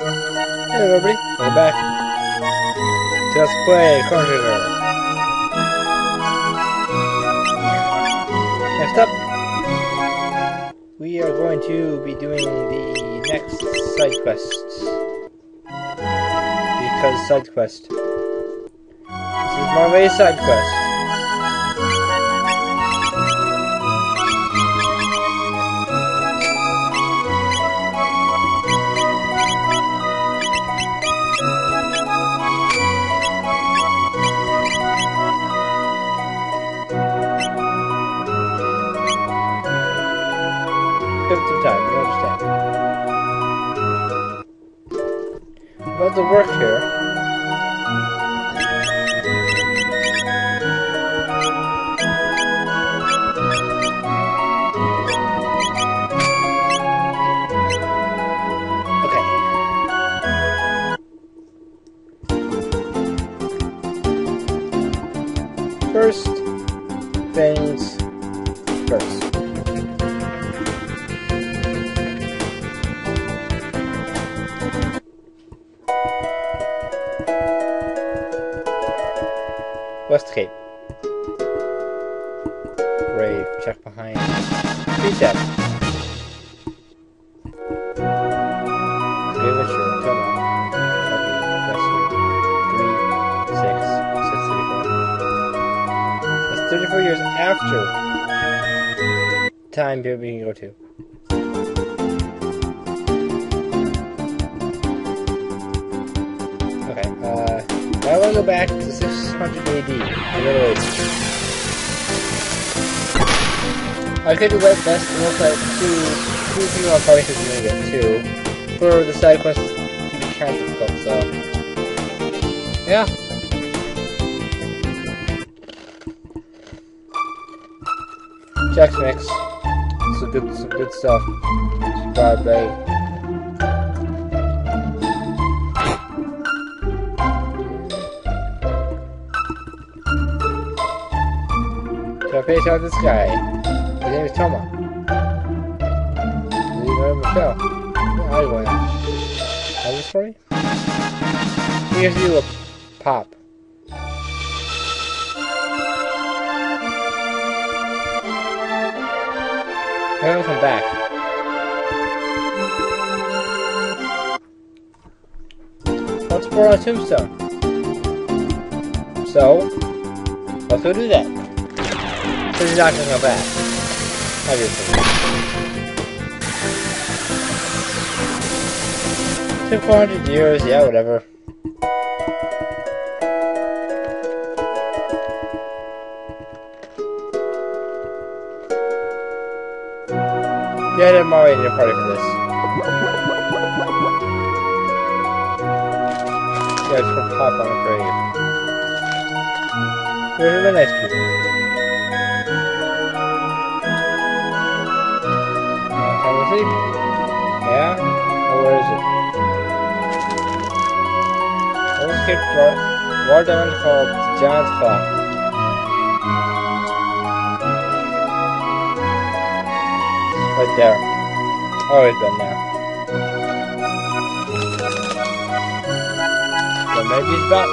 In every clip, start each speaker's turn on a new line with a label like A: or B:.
A: Hello everybody, welcome back. Let's play Trigger. Next up, we are going to be doing the next side quest. Because side quest. This is Marley's side quest. About the work here. Brave, check behind. Three steps. Okay, let's sure. Come on. Rescue. Three, six, six, thirty-four. That's 34 years after time period we can go to. Okay, uh, I want to go back to 600 AD, the Middle I think it went best look like two, people are probably going to get two. For the side quests to be of difficult, so. Yeah. Chex Mix. Some good, some good stuff. Subscribe, babe. So I out this guy. His name is Toma. Do you know him Michelle? I want to tell the story. He gives you a pop. I'll come back. Let's pour a tombstone. So, let's go do that. So he's not gonna go back. Obviously. Took 400 years, yeah, whatever. Yeah, I'm already in a party for this. Yeah, it's for pop on a grave. They're really nice people. We sleep? Yeah? Oh, where is it? Old escaped war, diamond called Giant's Claw. Right there. Always been there. So maybe he's back.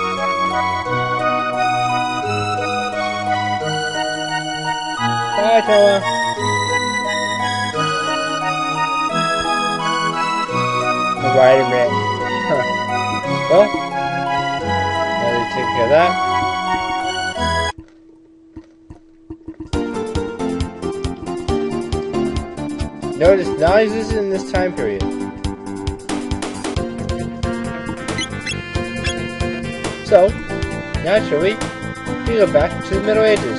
A: Bye, Toa. A minute. well, now they take care of that. Notice just in this time period. So, naturally, we go back to the Middle Ages.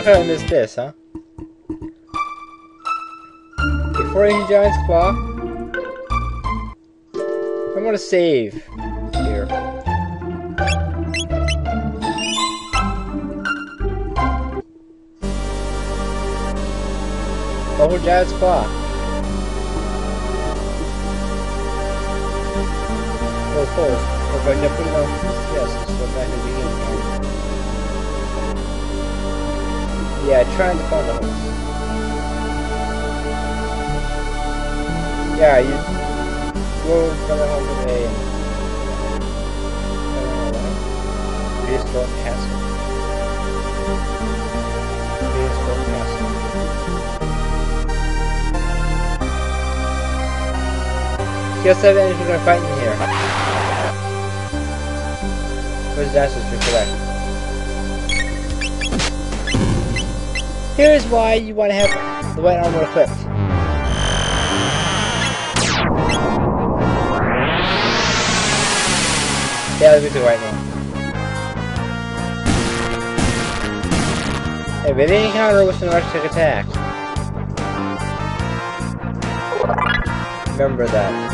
A: How could I miss this, huh? Before Asian Giant's Claw, I'm gonna save here. Bubble Giant's Claw. Holes. We're going to put it on. Yes, so back to Yeah, trying to find the horse. Yeah, you go from the home to a Prehistoric Castle. Prehistoric Castle. Just have anything gonna fight in here. Where's the answers for correct? Here's why you want to have the white armor equipped. Yeah, let me do right now. If any encounter with an electric attack, remember that.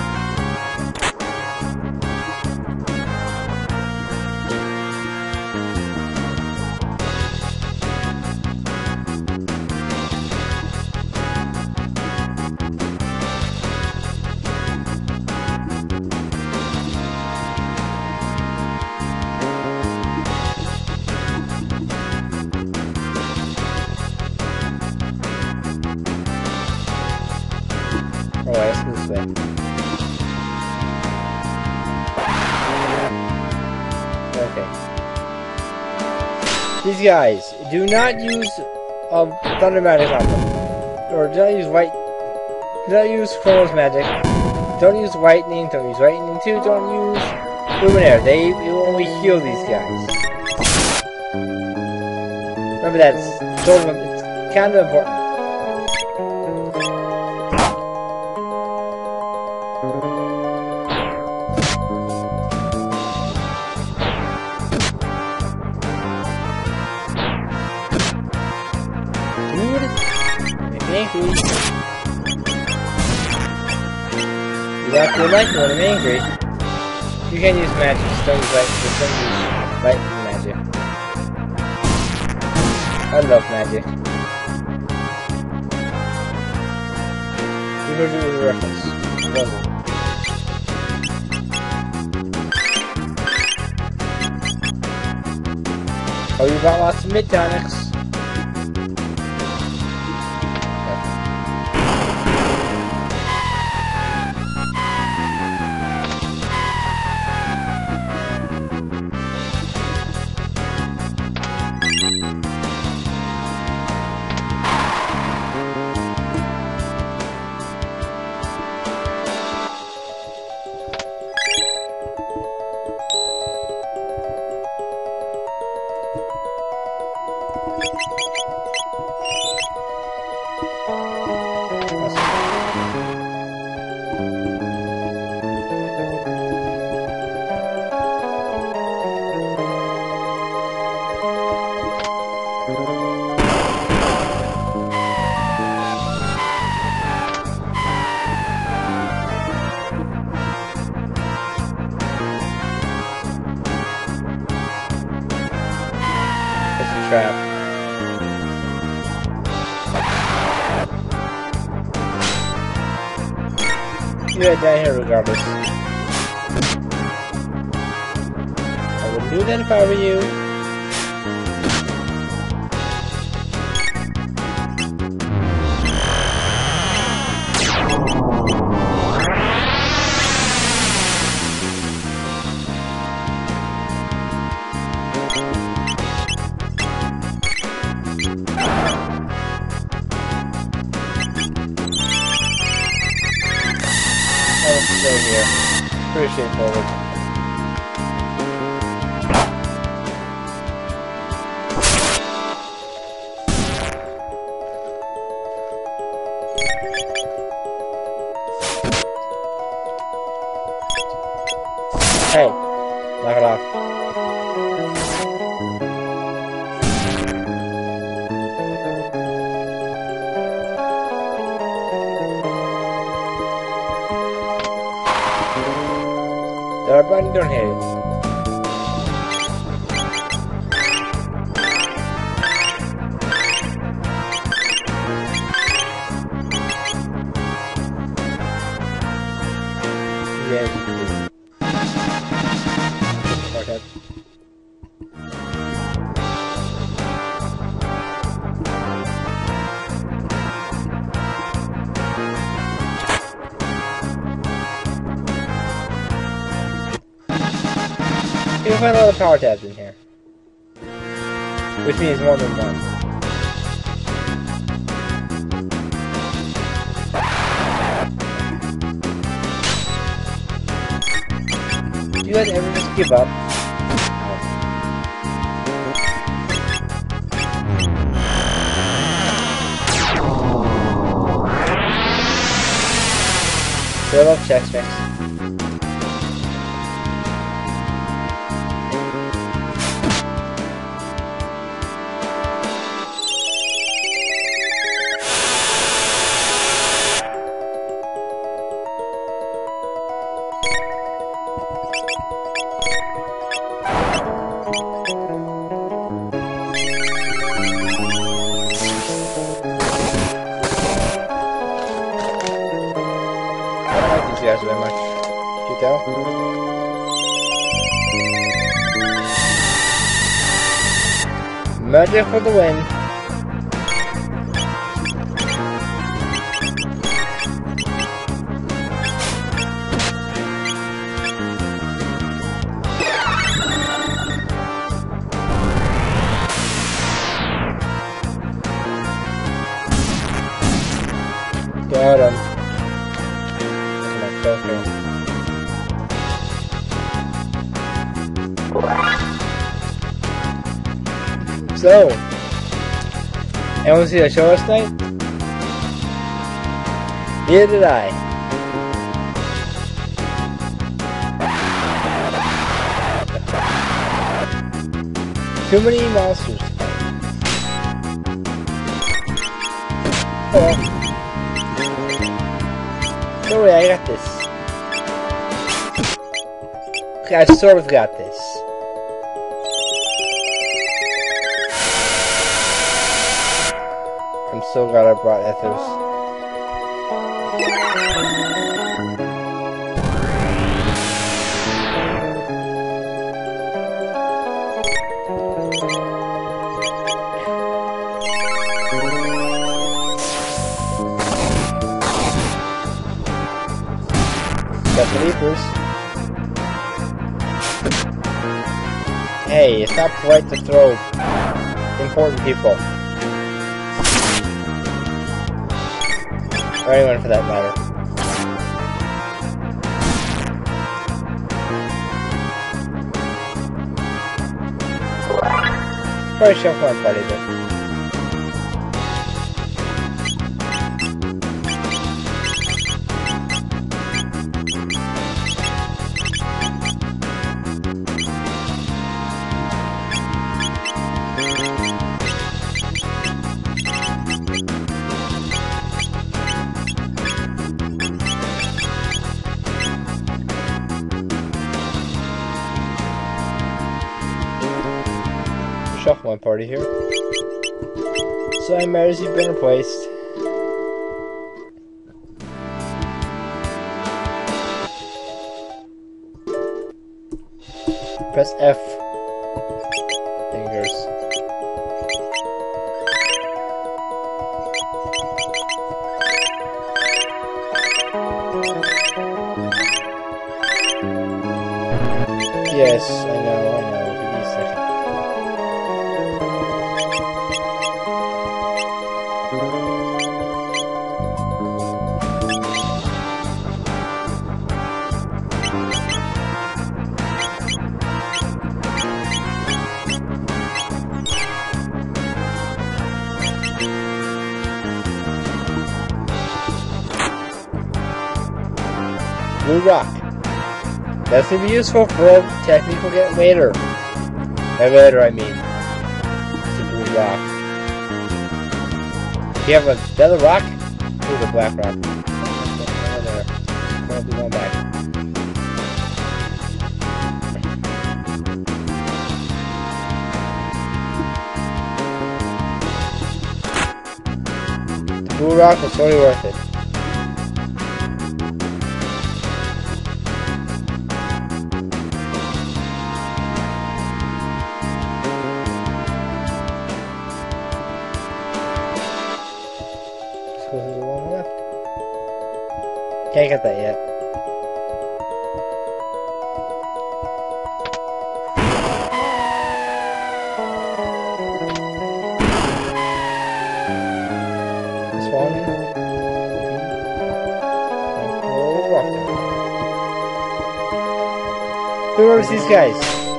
A: Guys, do not use um, Thunder Magic on them. Or do not use White... Do not use Chronos Magic. Don't use Lightning, don't use Lightning 2, don't use Luminaire. They will only heal these guys. Remember that, it's, it's kind of important. You have to like when I'm angry. You can use magic, stones light, just don't use lightning magic. I love magic. You it was a reference. It wasn't. Oh, you got lots of mid Head down here regardless. I wouldn't do that if I were you. There power tabs in here. Which means more than one. Do you guys ever just give up? Fill up checks, guys very. You tell? Magic for the win. Anyone see a show last night? Neither did I. Too many monsters. Oh. Don't worry, I got this. I sort of got this. So glad I brought Ethos. Hey, it's not polite to throw important people. Or anyone for that matter. Probably shuffle my buddy though. My party here. Sorry, matters you've been replaced. Press F. Fingers. Yes, rock. That's gonna be useful for a technique get later. By later, I mean. Blue rock. Do you have another rock? Here's a black rock. Over there. Be going back. The blue rock was totally worth it. ain't got that yet. Who are these guys?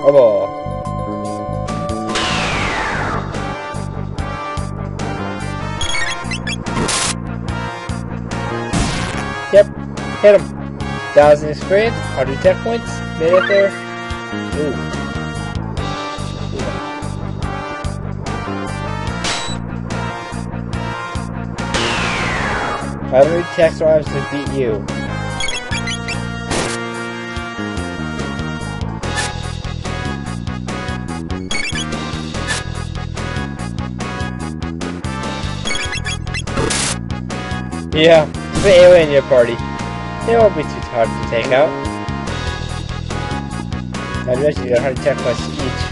A: Oh boy. Hit him. Thousand experience, 100 tech points, made it there. Ooh. How many rhymes to beat you? Yeah, it's the alien in your party. They won't be too hard to take out. I bet you get 100 tech points each.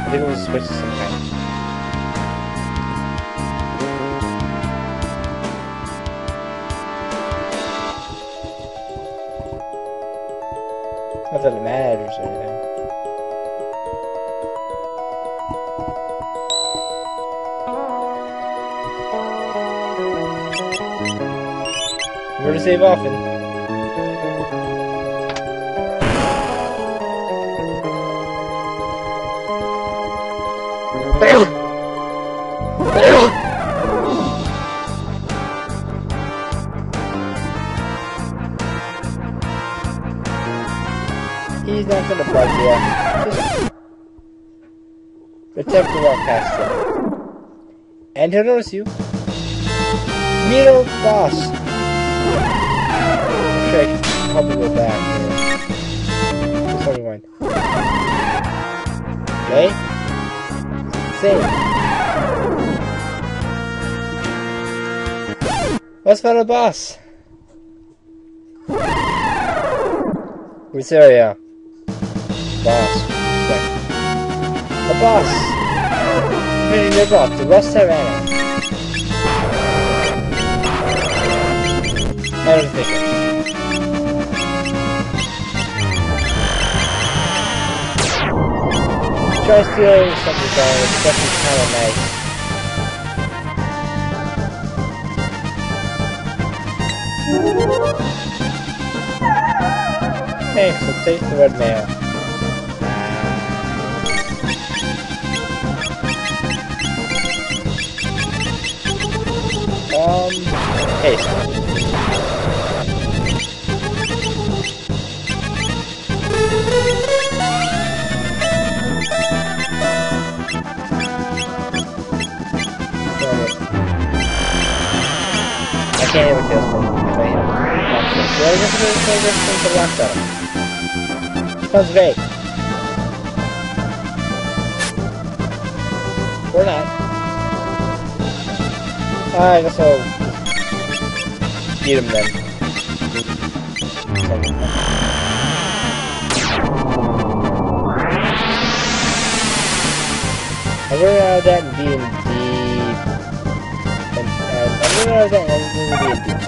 A: I think we'll switch sometime. Not Remember to save often. He's not gonna bug you. Just attempt to walk past him. And he'll notice you. Meet boss. Should probably go back here. Just let. Okay? Save. What's about a boss? Which area? Boss. A boss! The boss, the West Savannah. Try stealing something from it, it's definitely kind of nice. Hey, so take the red mail. Um, paste. I right here. Yeah, I guess we're gonna this into the lock battle. Sounds great. Or not. I guess I'll beat him then. I'm running out that. And, and I'm running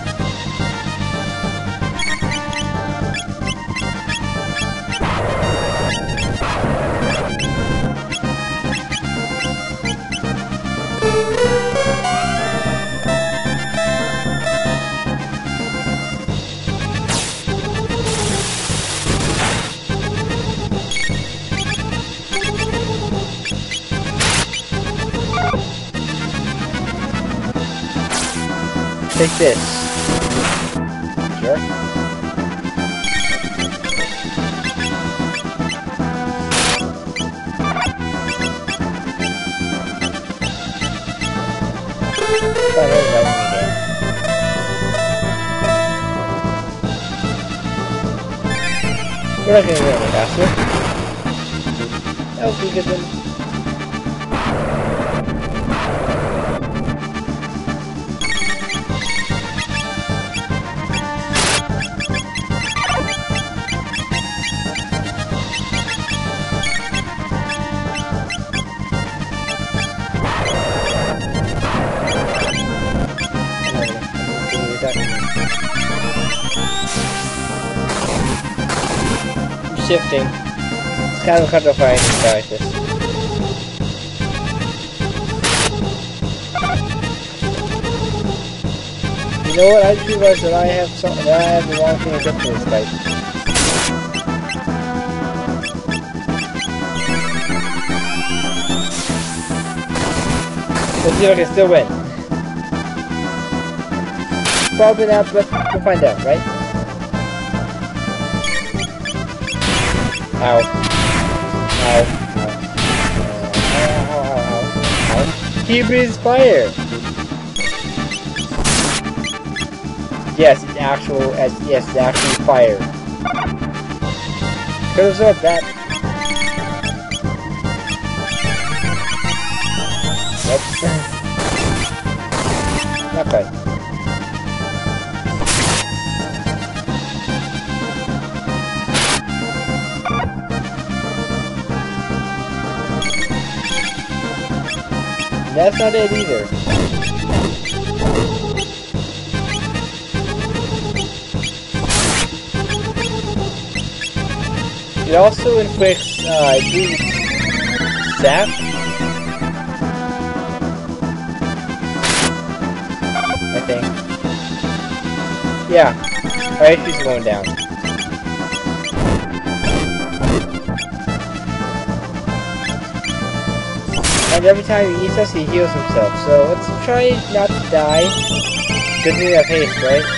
A: Take this. Again. We're not gonna get any faster. That'll be good then. Shifting. It's kind of hard to find this. You know what? I just realized that I have something. That I have the wrong thing equipped for this fight. Let's see if I can still win. Probably not, but we'll find out, right? Ow. Ow. He breathes fire! Yes, it's actual, as yes, it's actually fire. Could have absorbed that. Nope. Not quite. That's not it either. It also inflicts, uh, sap? I think. Yeah. Alright, she's going down. And every time he eats us, he heals himself. So let's try not to die. Good thing we have haste, right?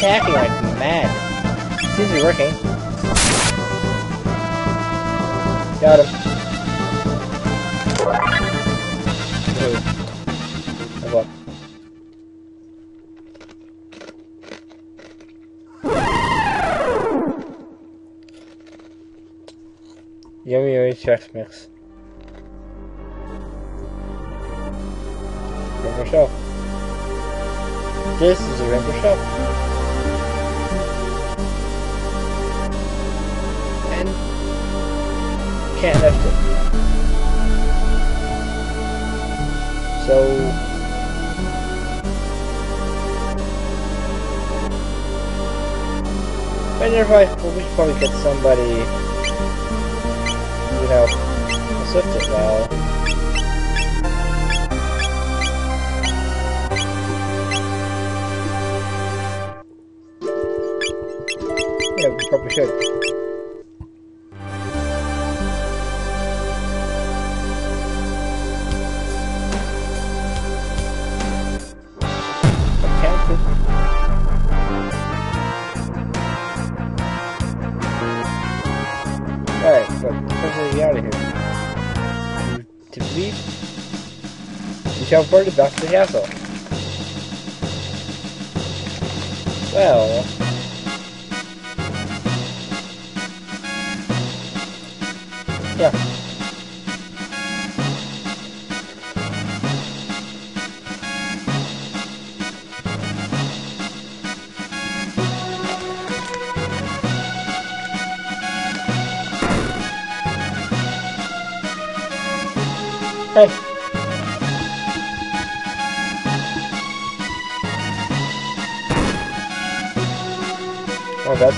A: attacking like mad. Seems to be working. Got him. Yummy yummy chex mix. Rainbow Shell. This is a Rainbow Shell. Can't lift it. So if I we should probably get somebody help us lift it well. Yeah, we probably should. Teleported back to the castle. Well...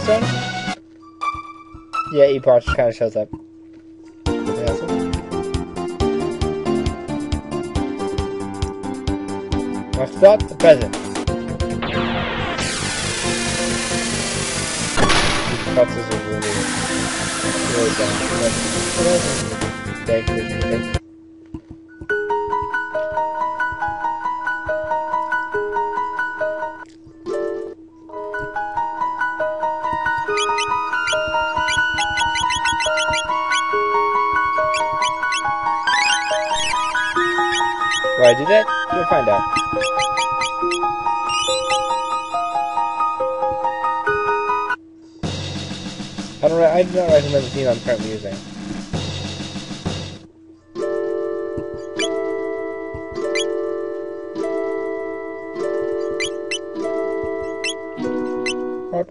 A: Done? Yeah, E-Bot kind of shows up. That, the present. Really, really whatever. You'll find out. I don't. I do not recommend the theme I'm currently using.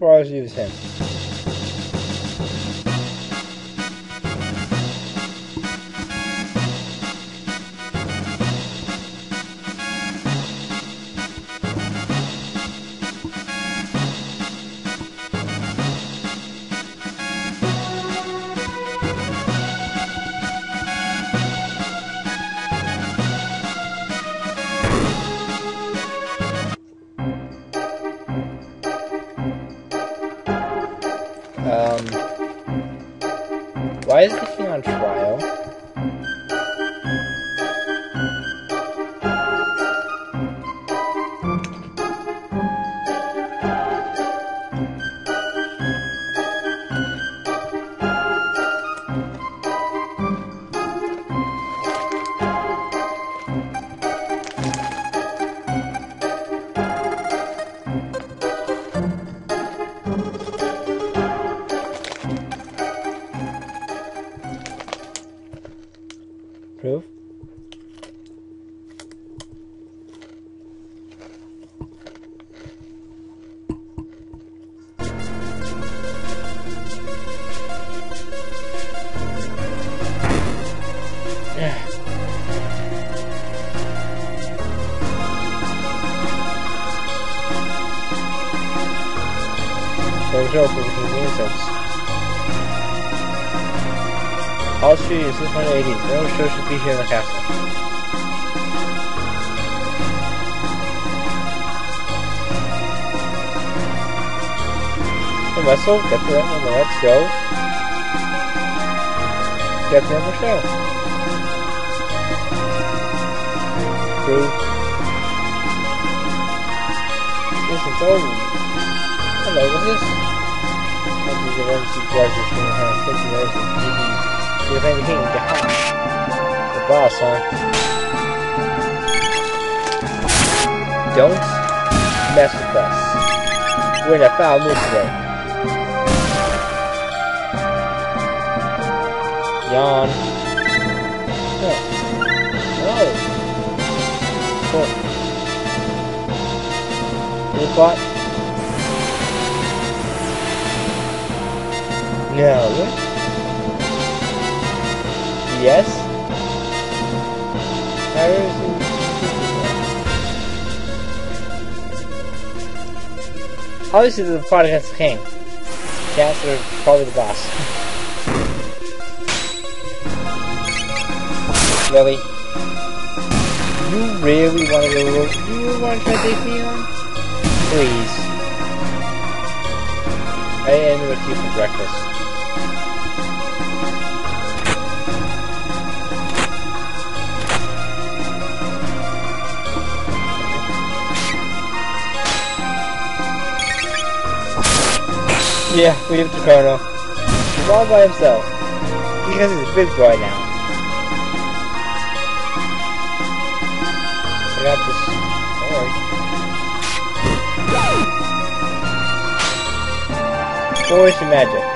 A: Bars use him? Um, why is the be here in the castle. The vessel, get the right number, let's go. Get the other show. Two. Listen, it's over. Hello, this? This is. Take the emergency. If anything, get hot. The boss, huh? Don't mess with us. We're in a foul mood today. Yawn. Huh. Oh. Cool. Good bot. No. Yes? Obviously, the fight against the king. Chancellor is probably the boss. really? You really want to go? You want to try to take me on? Please. I ended with you for breakfast. Yeah, we have to Chrono. He's all by himself. Because he's a big boy now. I got this. Don't worry. Where's the magic?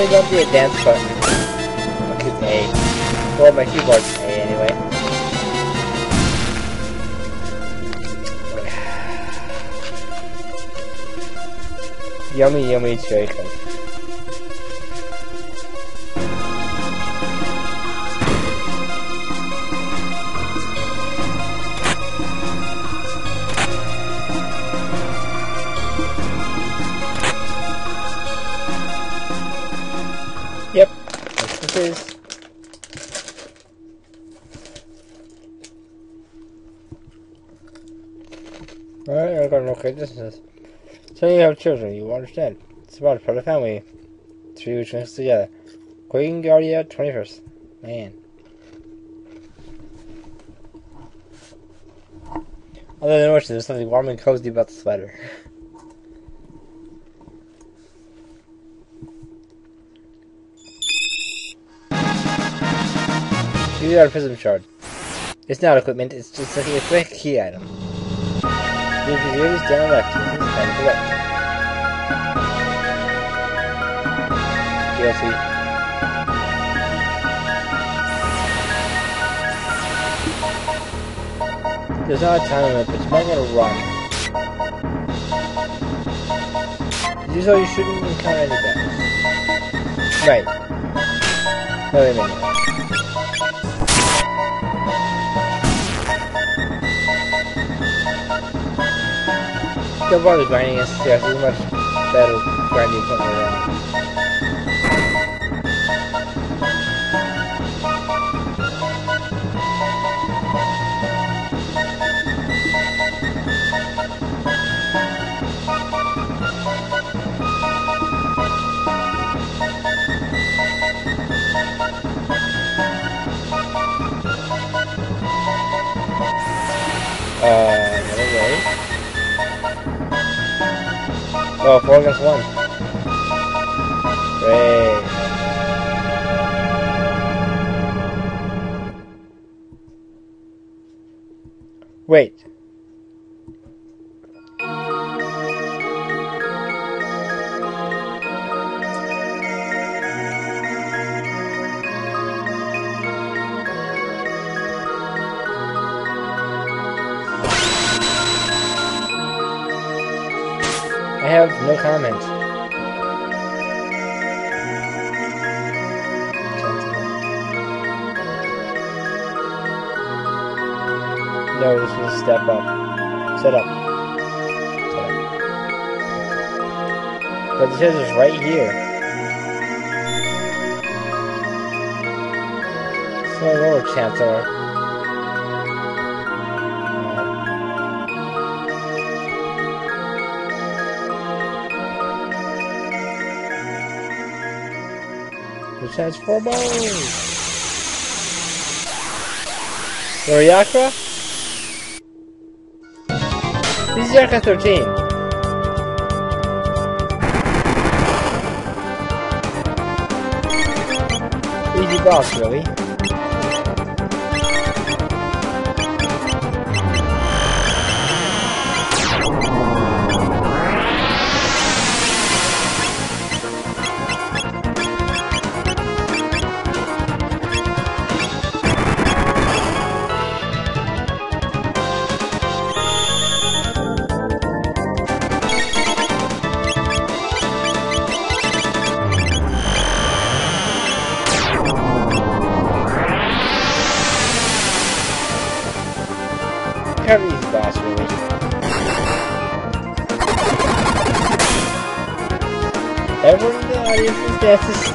A: Really to do a dance button. Choose A. Well, my keyboard's A anyway. yummy, yummy chicken. Alright, I got no okay distances. So you have children, you understand. It's about part of the family. Three links together. Queen Guardia 21st. Man. Other than which, there's something warm and cozy about the sweater. Got a prism shard. It's not equipment, it's just a, a key item. Use the ears down left, and correct. DLC. There's not a time limit, but you're not gonna run. This is how you shouldn't encounter any battles. Right. Wait a minute. Still bother grinding is yes, is much better grinding something around. Oh, four against one. Great. Wait. Have no comment. No, this was a step up. Set up. Set up. But the scissors right here. So Lord Chancellor. Has four bones. Loriakra? This is Yakra 13. Easy boss, really.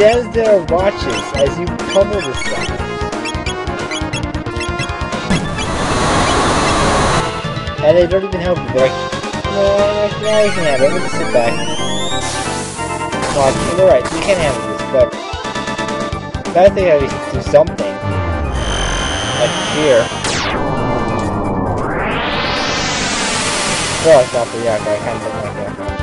A: Stands, there and watches as you pummel this guy. And they don't even help you. They're like, no, no, you can have it. We'll just sit back. Come on, you're right. You can't handle this, but gotta think at least do something. Like here. Well, it's not the yak. I look like yak.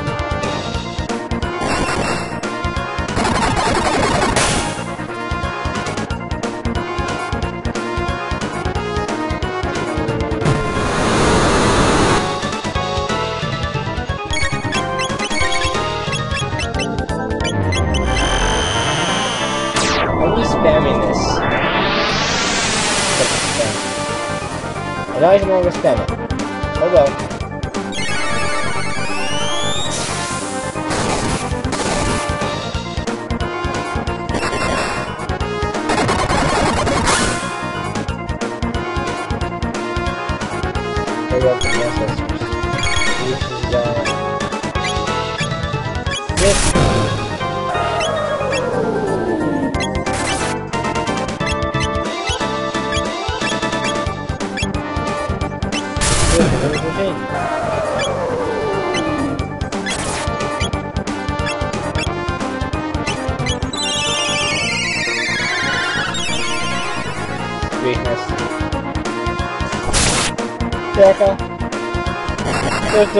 A: Rainbow was 7.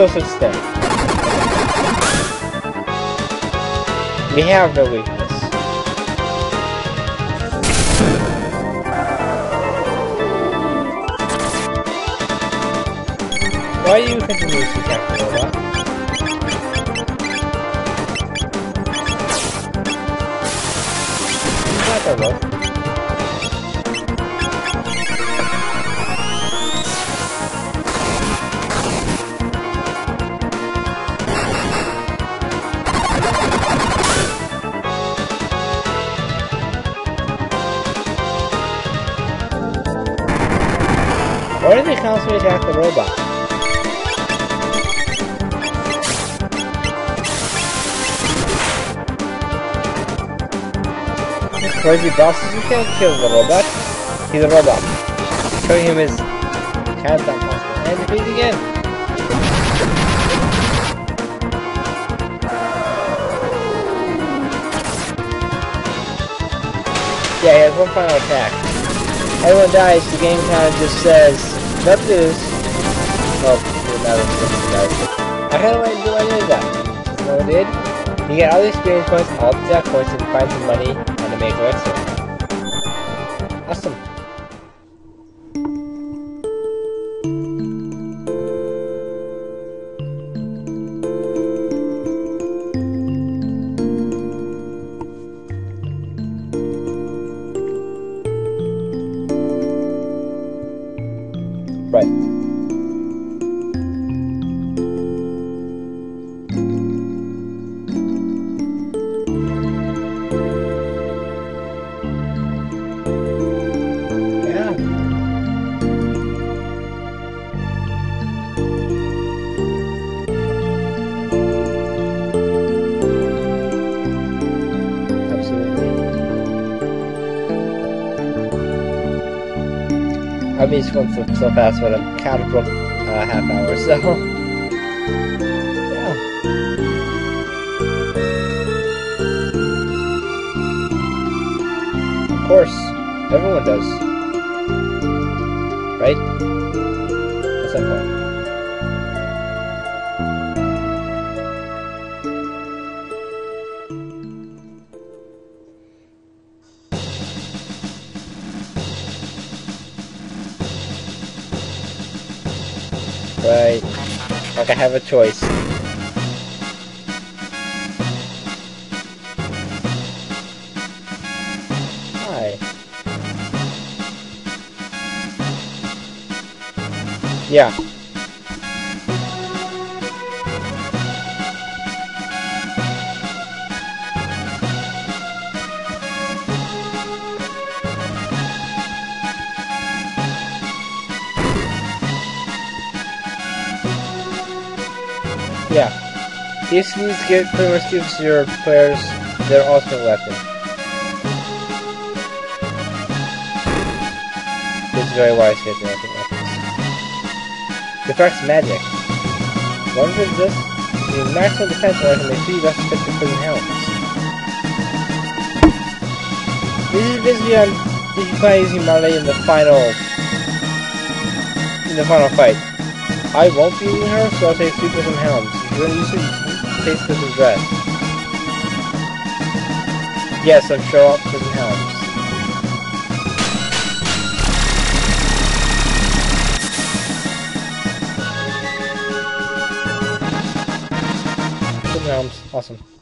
A: No such thing. We have no weakness. Why do you continue to attack crazy bosses, you can't kill the robot. He's a robot. Show him is kind of not possible. And defeat again. Yeah, he has one final attack. Everyone dies, the game kind of just says, not this. Oh, not I kind of want to do any of that. What I did? You get all the experience points, all the tech points, and find some money the. Awesome. Right. I mean, it's going so, so fast, but I'm of booked uh, half hour, so. Yeah. Of course. Everyone does. Right? I have a choice. Hi. Yeah. These get pretty much gives your players their ultimate weapon. It's very wise to get their ultimate weapons. Deflects magic. One of this, the maximum defense item may see less fit to Prism Helms. This is basically on you plan using Marley in the final in the final fight. I won't be using her, so I'll take two Prism Helms. You're gonna use her, take Prism Dress. Yes, I'm sure Helms. Prism Helms, awesome.